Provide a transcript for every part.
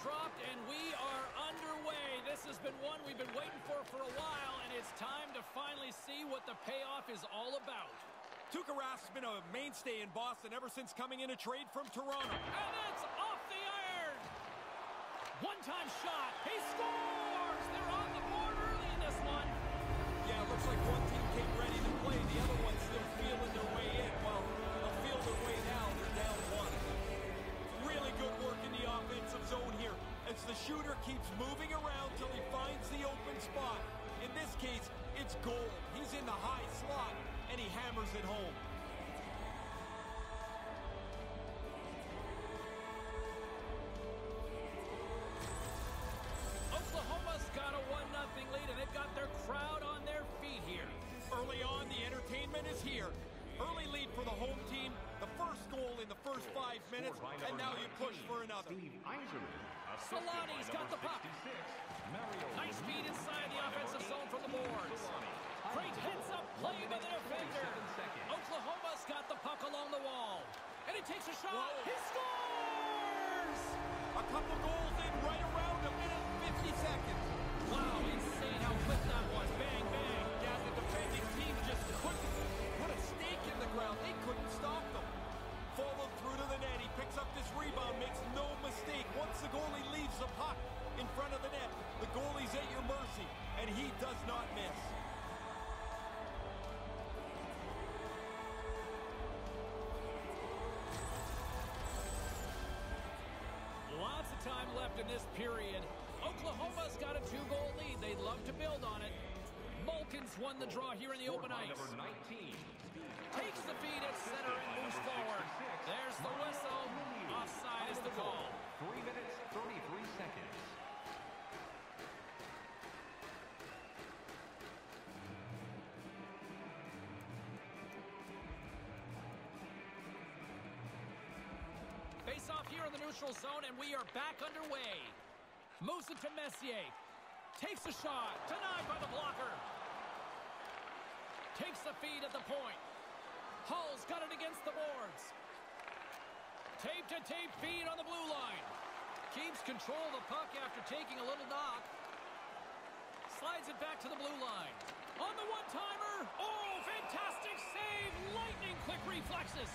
dropped, and we are underway. This has been one we've been waiting for for a while, and it's time to finally see what the payoff is all about. Tuukka Rask has been a mainstay in Boston ever since coming in a trade from Toronto. And it's off the iron! One-time shot. He scores! They're on the board early in this one. Yeah, it looks like one team came ready to play. The other one's still feeling their way in. Well, they'll feel their way now. They're down one. Really good work offensive zone here as the shooter keeps moving around till he finds the open spot. In this case, it's gold. He's in the high slot, and he hammers it home. Oklahoma's got a 1-0 lead, and they've got their crowd on their feet here. Early on, the entertainment is here. Early lead for the home team. The first goal in the first five minutes, and now you push for another. Selanne's got the puck. Nice speed inside the offensive zone from the boards. Great heads-up play by the defender. Oklahoma's got the puck along the wall. And he takes a shot. He scores! A couple goals in right around a minute 50 seconds. Wow, insane how quick that was. Bang, bang. Yeah, the defending team just couldn't put a stake in the ground. They couldn't stop them. Followed through to the net. He picks up this rebound, makes no mistake. Once the goalie leaves the puck in front of the net, the goalie's at your mercy, and he does not miss. Lots of time left in this period. Oklahoma's got a two-goal lead. They'd love to build on it. Malkin's won the draw here in the open ice. Number 19. Takes the feed at center and moves forward. There's the whistle. Offside is the call. 3 minutes, 33 seconds. Face off here in the neutral zone, and we are back underway. Moves it to Messier. Takes a shot. Denied by the blocker. Takes the feed at the point. Hull's got it against the boards. Tape-to-tape feed on the blue line. Keeps control of the puck after taking a little knock. Slides it back to the blue line. On the one-timer. Oh, fantastic save. Lightning quick reflexes.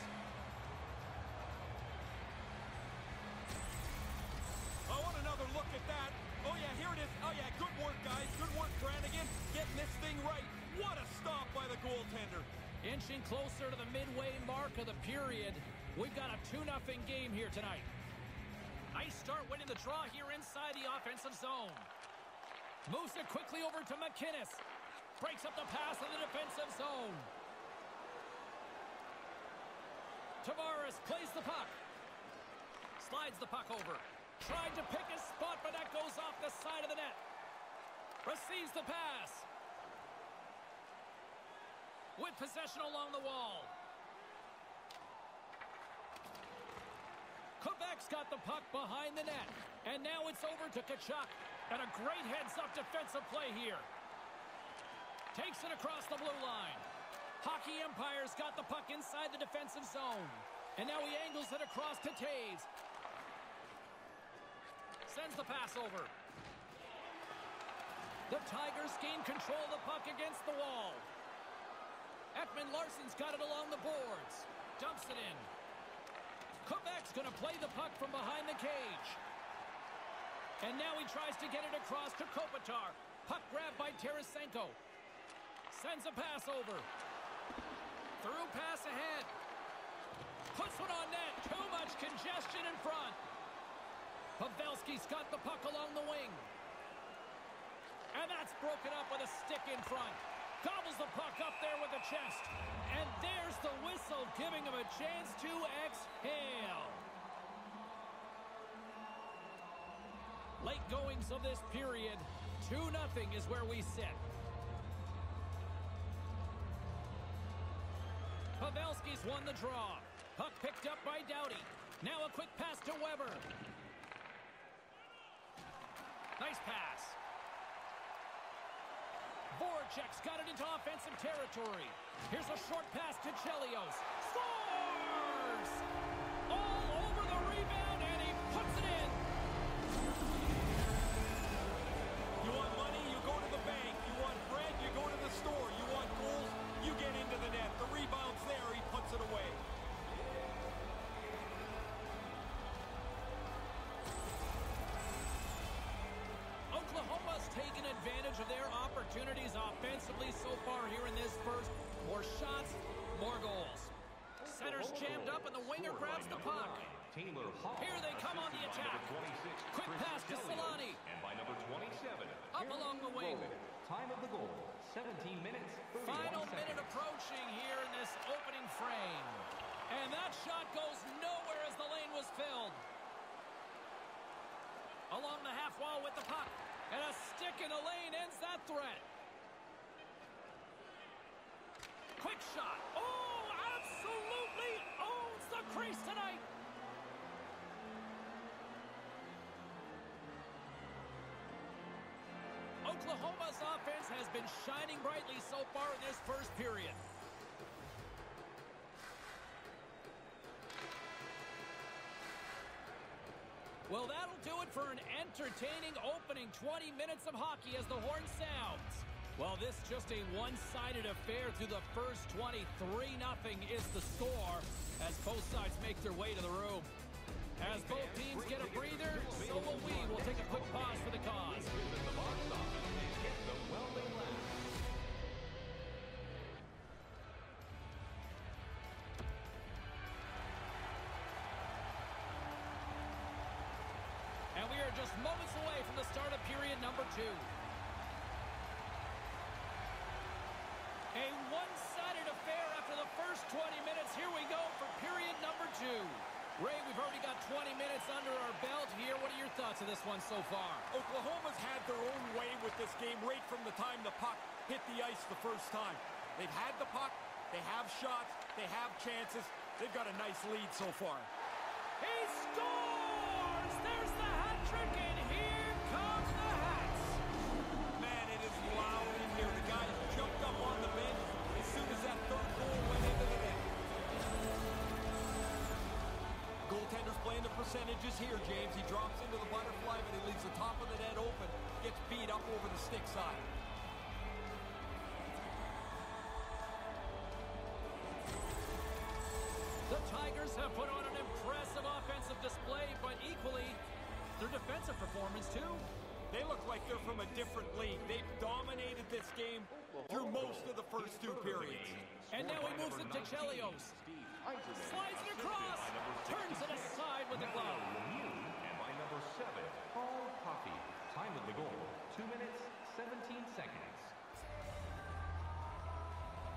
Oh, I want another look at that. Oh, yeah, here it is. Oh, yeah, good work, guys. Good work, Brannigan. Getting this thing right. What a stop by the goaltender. Inching closer to the midway mark of the period. We've got a 2-0 game here tonight. Nice start winning the draw here inside the offensive zone. Moves it quickly over to MacInnis. Breaks up the pass in the defensive zone. Tavares plays the puck. Slides the puck over. Tried to pick his spot, but that goes off the side of the net. Receives the pass. With possession along the wall. Quebec's got the puck behind the net. And now it's over to Tkachuk. And a great heads-up defensive play here. Takes it across the blue line. Hockey Empire's got the puck inside the defensive zone. And now he angles it across to Toews. Sends the pass over. The Tigers gain control of the puck against the wall. Ekman-Larsson's got it along the boards. Dumps it in. Quebec's going to play the puck from behind the cage. And now he tries to get it across to Kopitar. Puck grabbed by Tarasenko. Sends a pass over. Through pass ahead. Puts one on net. Too much congestion in front. Pavelski's got the puck along the wing. And that's broken up with a stick in front. Gobbles the puck up there with the chest. And there's the whistle, giving him a chance to exhale. Late goings of this period. 2-0 is where we sit. Pavelski's won the draw. Puck picked up by Doughty. Now a quick pass to Weber. Nice pass. Voracek's got it into offensive territory. Here's a short pass to Chelios. Scores! All over the rebound, and he puts it in. You want money, you go to the bank. You want bread, you go to the store. You want goals, you get into the net. The rebound's there, he puts it away. Advantage of their opportunities offensively so far here in this first. More shots, more goals. Center's jammed up, and the winger grabs the puck. Here they come on the attack. 26, Quick pass to Selanne. And by number 27, Up along the wing. Time of the goal, 17 minutes, Final minute approaching here in this opening frame. And that shot goes nowhere as the lane was filled. Along the half wall with the puck. And a stick in the lane ends that threat. Quick shot. Oh, absolutely owns the crease tonight. Oklahoma's offense has been shining brightly so far in this first period. Well, that'll do it for an entertaining opening 20 minutes of hockey as the horn sounds. Well, this just a one-sided affair through the first 20. 3-0 is the score as both sides make their way to the room. As both teams get a breather, so will we. We'll take a quick pause for the cause. And we are just moments away from the start of period number two. A one-sided affair after the first 20 minutes. Here we go for period number two. Ray, we've already got 20 minutes under our belt here. What are your thoughts of this one so far? Oklahoma's had their own way with this game right from the time the puck hit the ice the first time. They've had the puck, they have shots, they have chances. They've got a nice lead so far. He scores! There's the hat trick, and here playing the percentages here, James. He drops into the butterfly, but he leaves the top of the net open. Gets beat up over the stick side. The Tigers have put on an impressive offensive display, but equally, their defensive performance, too. They look like they're from a different league. They've dominated this game through most of the first two periods. And now he moves it to Chelios. Slides it across. Turns it aside with the glove. Lemieux, and by number 7, Paul Coffey. Time of the goal, 2 minutes, 17 seconds.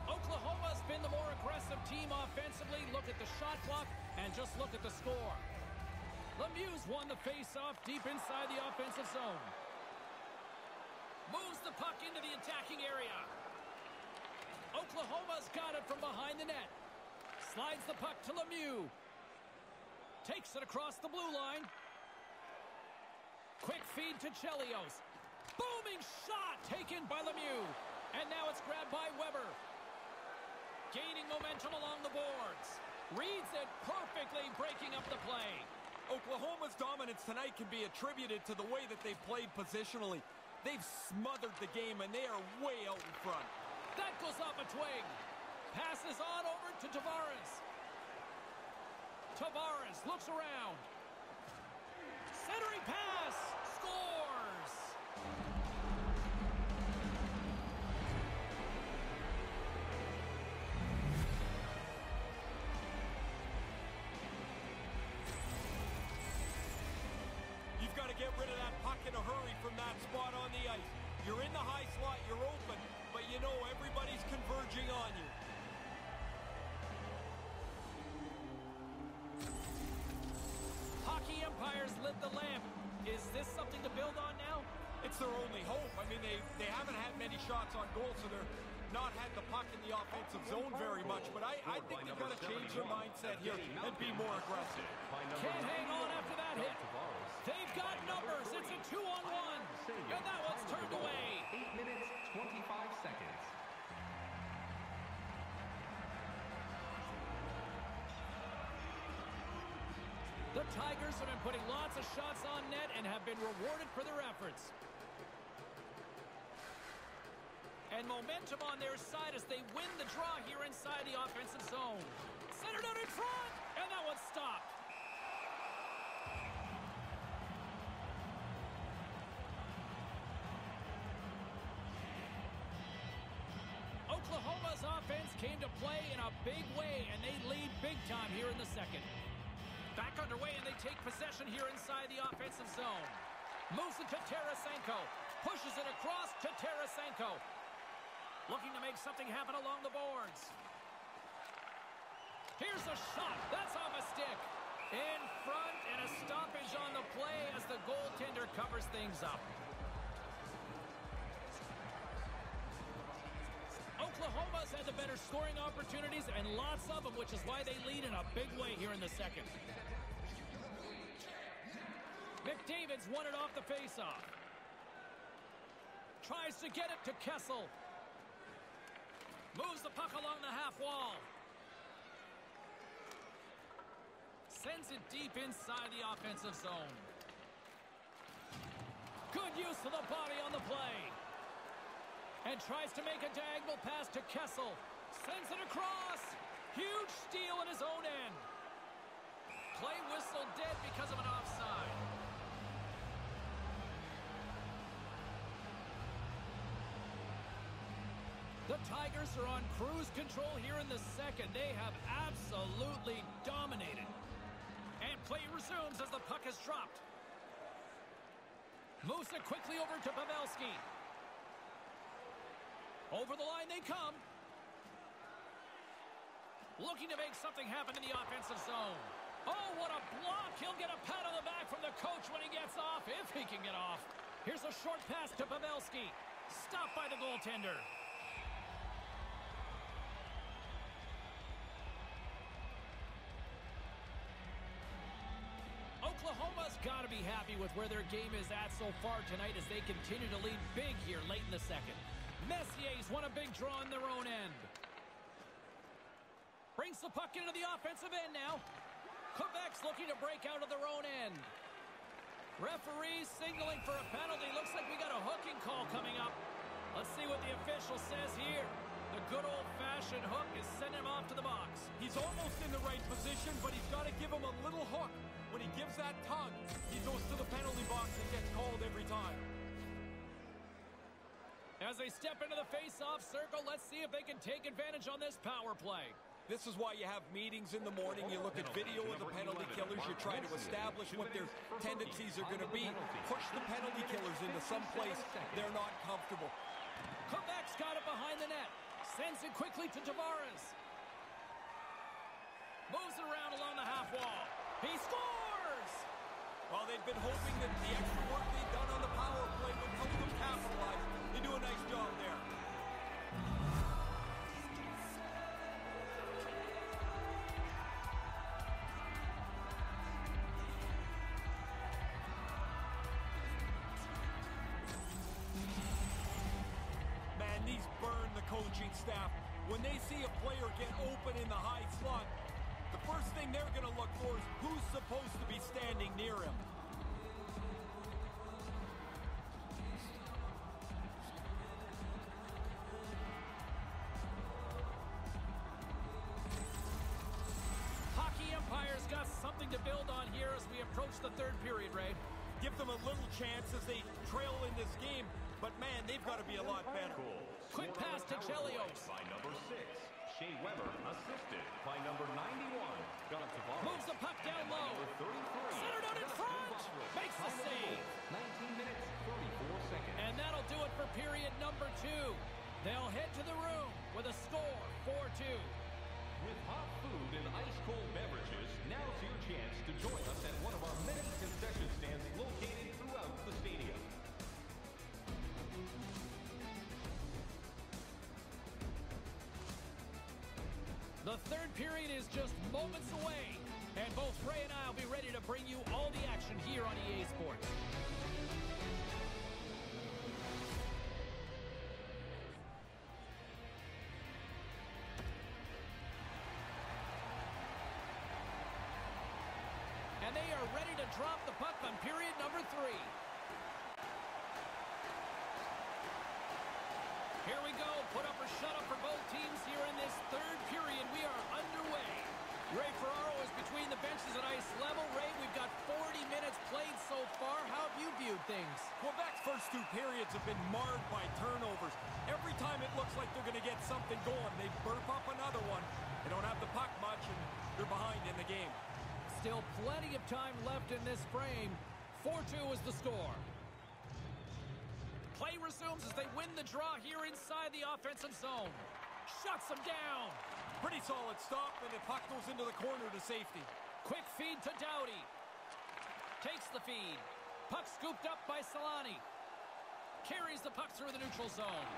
Oklahoma's been the more aggressive team offensively. Look at the shot clock and just look at the score. Lemieux won the face-off deep inside the offensive zone. Moves the puck into the attacking area. Oklahoma's got it from behind the net. Slides the puck to Lemieux. Takes it across the blue line. Quick feed to Chelios. Booming shot taken by Lemieux. And now it's grabbed by Weber. Gaining momentum along the boards. Reads it perfectly, breaking up the play. Oklahoma's dominance tonight can be attributed to the way that they've played positionally. They've smothered the game, and they are way out in front. That goes off a twig. Passes on over to Tavares. Tavares looks around. Centering pass. Scores. You've got to get rid of that puck in a hurry from that spot on the ice. You're in the high slot, you're open, but you know everybody's converging on you. Lit the lamp. Is this something to build on now? It's their only hope. I mean, they, they haven't had many shots on goal, so they're not had the puck in the offensive zone very much, but I, I think they've got to change their mindset here and be more aggressive. Can't hang on after that hit. They've got numbers. It's a two-on-one. And that one's turned away. 8 minutes, 25 seconds. Tigers have been putting lots of shots on net and have been rewarded for their efforts. And momentum on their side as they win the draw here inside the offensive zone. Centered out in front, and that one's stopped. Oklahoma's offense came to play in a big way, and they lead big time here in the second. Underway, and they take possession here inside the offensive zone. Moves it to Tarasenko. Pushes it across to Tarasenko. Looking to make something happen along the boards. Here's a shot. That's off a stick. In front, and a stoppage on the play as the goaltender covers things up. Oklahoma's had the better scoring opportunities and lots of them, which is why they lead in a big way here in the second. McDavid's won it off the faceoff. Tries to get it to Kessel. Moves the puck along the half wall. Sends it deep inside the offensive zone. Good use of the body on the play. And tries to make a diagonal pass to Kessel. Sends it across. Huge steal in his own end. Play whistle dead because of an offside. The Tigers are on cruise control here in the second. They have absolutely dominated. And play resumes as the puck is dropped. It quickly over to Pavelski. Over the line they come. Looking to make something happen in the offensive zone. Oh, what a block. He'll get a pat on the back from the coach when he gets off, if he can get off. Here's a short pass to Pavelski. Stopped by the goaltender. Got to be happy with where their game is at so far tonight as they continue to lead big here late in the second. Messier's won a big draw on their own end. Brings the puck into the offensive end now. Quebec's looking to break out of their own end. Referees signaling for a penalty. Looks like we got a hooking call coming up. Let's see what the official says here. The good old-fashioned hook is sending him off to the box. He's almost in the right position, but he's got to give him a little hook. When he gives that tug, he goes to the penalty box and gets called every time. As they step into the face-off circle, let's see if they can take advantage on this power play. This is why you have meetings in the morning. You look at video of the penalty killers. You try to establish what their tendencies are going to be. Push the penalty killers into some place they're not comfortable. Quebec's got it behind the net. Sends it quickly to Tavares. Moves it around along the half wall. He scores! Well, they've been hoping that the extra work they've done on the power play would help them capitalize. They do a nice job there. Man, these burn the coaching staff. When they see a player get open in the high slot, the first thing they're going to look for is who's supposed to be standing near him. Period number two. They'll head to the room with a score 4-2. With hot food and ice-cold beverages, now's your chance to join us at one of our many concession stands located throughout the stadium. The third period is just moments away. And both Ray and I will be ready to bring you all the action here on EA Sports. Drop the puck on period number three. Here we go. Put up or shut up for both teams here in this third period. We are underway. Ray Ferraro is between the benches at ice level. Ray, we've got 40 minutes played so far. How have you viewed things? Quebec's first two periods have been marred by turnovers. Every time it looks like they're going to get something going, they burp up another one. They don't have the puck much, and they're behind in the game. Still plenty of time left in this frame. 4-2 is the score. Play resumes as they win the draw here inside the offensive zone. Shuts them down. Pretty solid stop, and the puck goes into the corner to safety. Quick feed to Doughty. Takes the feed. Puck scooped up by Selanne. Carries the puck through the neutral zone.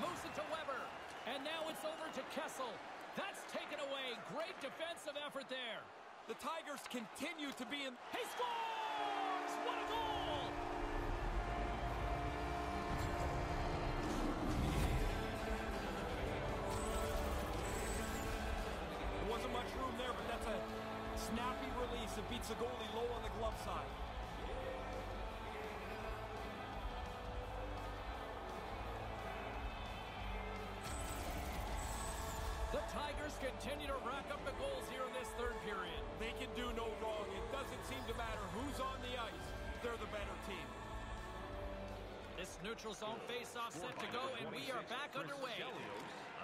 Moves it to Weber. And now it's over to Kessel. That's taken away. Great defensive effort there. The Tigers continue to be in... He scores! What a goal! There wasn't much room there, but that's a snappy release. It beats the goalie low on the glove side. Tigers continue to rack up the goals here in this third period. They can do no wrong. It doesn't seem to matter who's on the ice. They're the better team. This neutral zone face-off set to go, and we are back underway.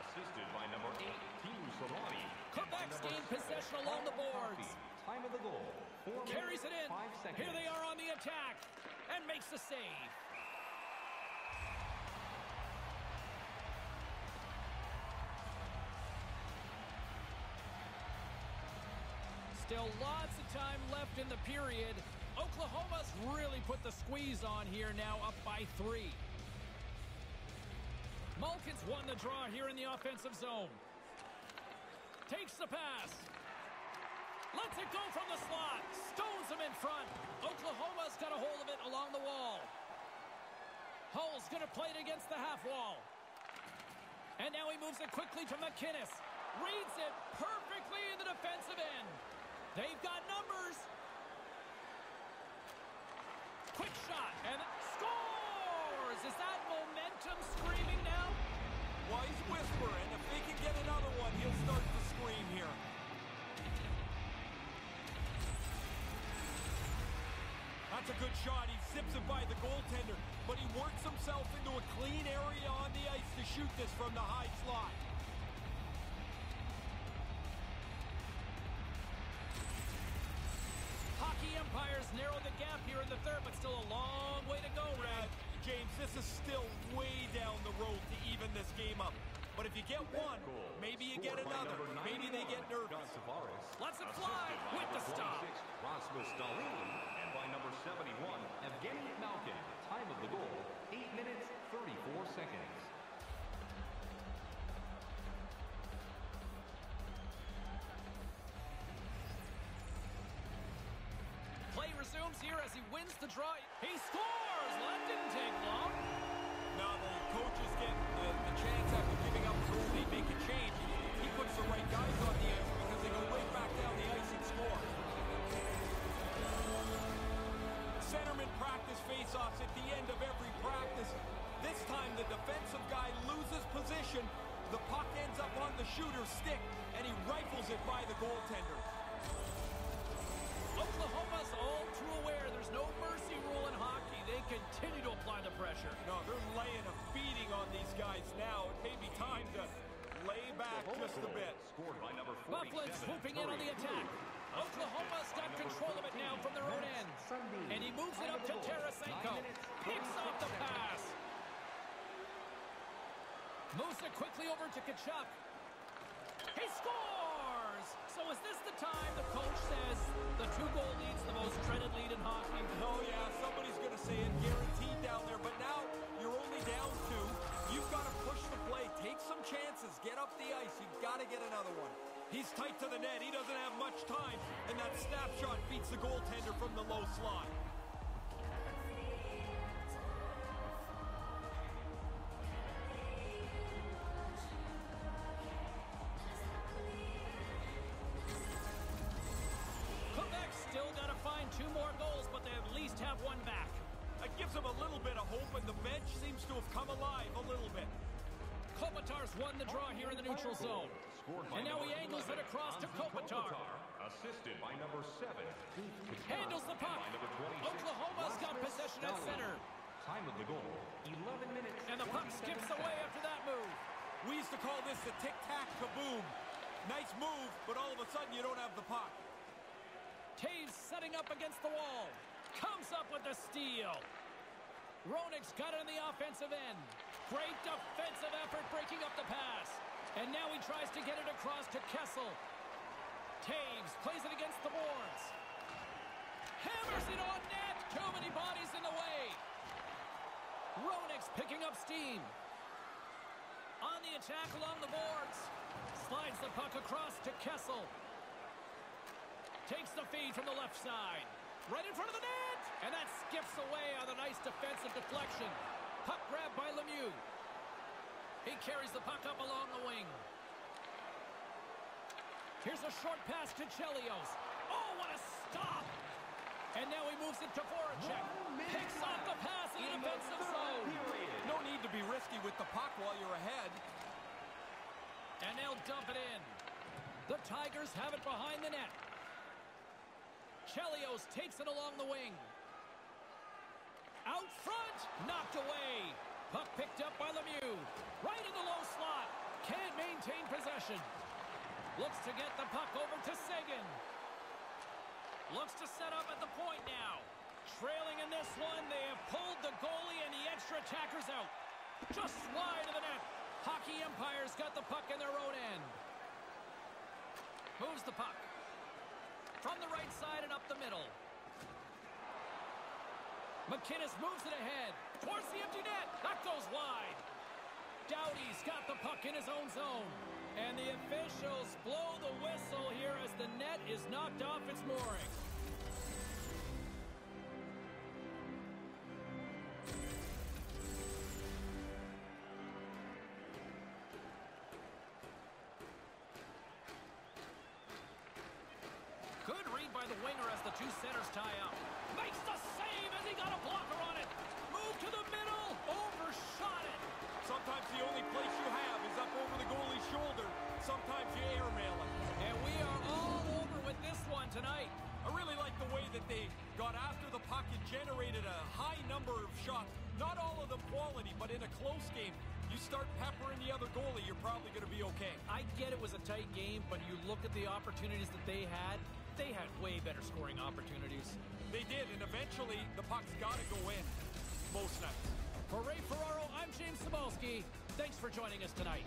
Assisted by number eight, Teemu Selanne. Quebec's gained possession along the boards. Time of the goal. Four Carries it in. Five seconds. Here they are on the attack. And makes the save. Lots of time left in the period. Oklahoma's really put the squeeze on here now, up by three. Malkin's won the draw here in the offensive zone. Takes the pass. Lets it go from the slot. Stones him in front. Oklahoma's got a hold of it along the wall. Hull's going to play it against the half wall. And now he moves it quickly to MacInnis. Reads it perfectly in the defensive end. They've got numbers. Quick shot and scores. Is that momentum screaming now? Wise whisper, and if they can get another one, he'll start to scream here. That's a good shot. He zips it by the goaltender, but he works himself into a clean area on the ice to shoot this from the high slot. Hockey umpires narrow the gap here in the third, but still a long way to go, Uh, Red. James, this is still way down the road to even this game up. But if you get one, maybe you get another. Maybe they get 91, nervous. John Tavares. Lets it fly with the stop. 26, Rasmus Dahlin. And by number 71, Evgeny Malkin. Time of the goal, 8 minutes, 34 seconds. Here as he wins the draw. He scores! That didn't take long. Now the coaches get the, the chance after giving up goal, they make a change. He puts the right guys on the ice because they go right back down the ice and score. Centerman practice face-offs at the end of every practice. This time the defensive guy loses position. The puck ends up on the shooter's stick, and he rifles it by the goaltender. Oklahoma's all too aware there's no mercy rule in hockey. They continue to apply the pressure. No, they're laying a beating on these guys now. It may be time to lay back just a bit. Scored by number 47. Buffalo's swooping in on the attack. Oklahoma's got control of it now from their own end. And he moves it up to Tarasenko. Picks off the pass. Moves it quickly over to Tkachuk. He scores! Is this the time the coach says the two-goal lead's the most dreaded lead in hockey? Oh, yeah, somebody's going to say it guaranteed down there. But now you're only down two. You've got to push the play, take some chances, get up the ice. You've got to get another one. He's tight to the net. He doesn't have much time. And that snapshot beats the goaltender from the low slot. Assisted by number 7, Handles the puck. and by number 26, Oklahoma's got possession at center. Time of the goal, 11 minutes. And the puck skips away after that move. We used to call this the tic-tac kaboom. Nice move, but all of a sudden you don't have the puck. Toews setting up against the wall. Comes up with the steal. Ronik's got it in the offensive end. Great defensive effort breaking up the pass. And now he tries to get it across to Kessel. Toews plays it against the boards. Hammers it on net. Too many bodies in the way. Ronik's picking up steam. On the attack along the boards. Slides the puck across to Kessel. Takes the feed from the left side. Right in front of the net! And that skips away on a nice defensive deflection. Puck grab by Lemieux. He carries the puck up along the wing. Here's a short pass to Chelios. Oh, what a stop! And now he moves it to Voracek. Picks off the pass in the defensive zone. No need to be risky with the puck while you're ahead. And they'll dump it in. The Tigers have it behind the net. Chelios takes it along the wing. Out front, knocked away. Puck picked up by Lemieux. Right in the low slot. Can't maintain possession. Looks to get the puck over to Sagan. Looks to set up at the point now. Trailing in this one, they have pulled the goalie and the extra attackers out. Just wide of the net. Hockey Empire's got the puck in their own end. Moves the puck. From the right side and up the middle. MacInnis moves it ahead. Towards the empty net. That goes wide. Doughty's got the puck in his own zone. And the officials blow the whistle here as the net is knocked off its mooring. Good read by the winger as the two centers tie up. Makes the save as he got a blocker on it. Move to the middle. Overshot it. Sometimes the only place you have over the goalie's shoulder. Sometimes you airmail it. And we are all over with this one tonight. I really like the way that they got after the puck and generated a high number of shots. Not all of them quality, but in a close game, you start peppering the other goalie, you're probably going to be okay. I get it was a tight game, but you look at the opportunities that they had, they had way better scoring opportunities. They did, and eventually the puck's got to go in most nights. For Ray Ferraro, I'm James Cybulski. Thanks for joining us tonight.